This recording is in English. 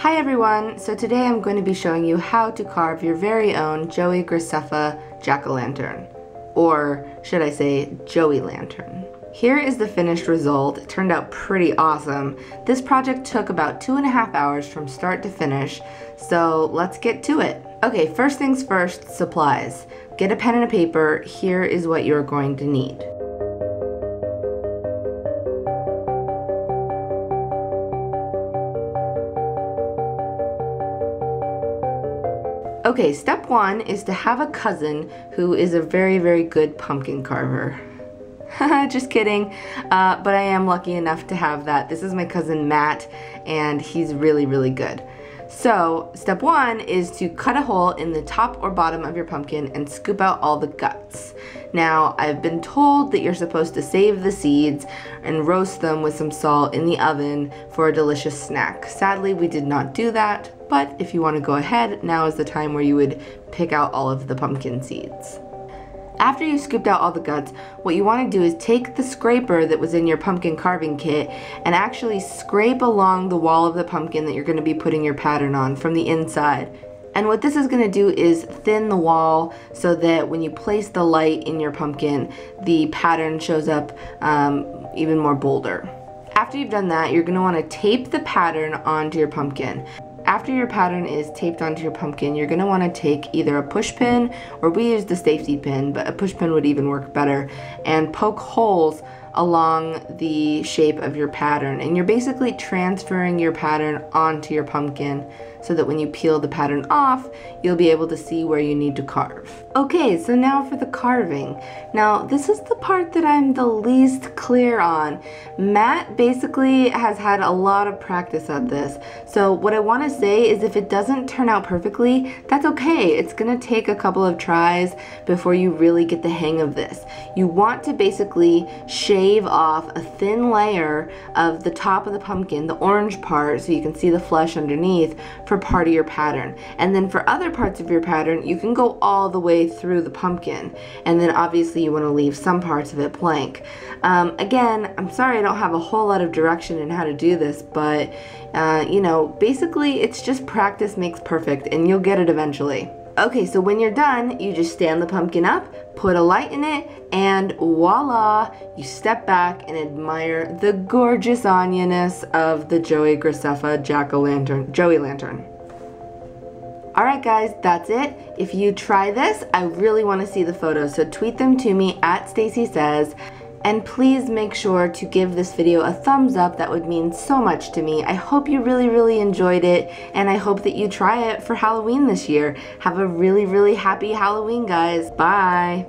Hi everyone! So today I'm going to be showing you how to carve your very own Joey Graceffa jack-o'-lantern. Or should I say, Joey lantern. Here is the finished result. It turned out pretty awesome. This project took about two and a half hours from start to finish, so let's get to it. Okay, first things first, supplies. Get a pen and a paper. Here is what you're going to need. Okay, step one is to have a cousin who is a very, very good pumpkin carver. Just kidding, uh, but I am lucky enough to have that. This is my cousin Matt, and he's really, really good. So, step one is to cut a hole in the top or bottom of your pumpkin and scoop out all the guts. Now, I've been told that you're supposed to save the seeds and roast them with some salt in the oven for a delicious snack. Sadly, we did not do that, but if you want to go ahead, now is the time where you would pick out all of the pumpkin seeds. After you've scooped out all the guts, what you want to do is take the scraper that was in your pumpkin carving kit and actually scrape along the wall of the pumpkin that you're going to be putting your pattern on from the inside. And what this is going to do is thin the wall so that when you place the light in your pumpkin, the pattern shows up um, even more bolder. After you've done that, you're going to want to tape the pattern onto your pumpkin. After your pattern is taped onto your pumpkin, you're going to want to take either a push pin, or we use the safety pin, but a push pin would even work better, and poke holes along the shape of your pattern. And you're basically transferring your pattern onto your pumpkin so that when you peel the pattern off, you'll be able to see where you need to carve. Okay, so now for the carving. Now, this is the part that I'm the least clear on. Matt basically has had a lot of practice at this. So what I wanna say is if it doesn't turn out perfectly, that's okay. It's gonna take a couple of tries before you really get the hang of this. You want to basically shave off a thin layer of the top of the pumpkin, the orange part, so you can see the flesh underneath, for part of your pattern. And then for other parts of your pattern, you can go all the way through the pumpkin. And then obviously you want to leave some parts of it blank. Um, again, I'm sorry I don't have a whole lot of direction in how to do this, but uh, you know, basically it's just practice makes perfect and you'll get it eventually. Okay, so when you're done, you just stand the pumpkin up, put a light in it, and voila, you step back and admire the gorgeous onionness of the Joey Graceffa Jack-O-Lantern, Joey Lantern. Alright guys, that's it. If you try this, I really want to see the photos, so tweet them to me at Stacy Says. And please make sure to give this video a thumbs up. That would mean so much to me. I hope you really, really enjoyed it. And I hope that you try it for Halloween this year. Have a really, really happy Halloween, guys. Bye.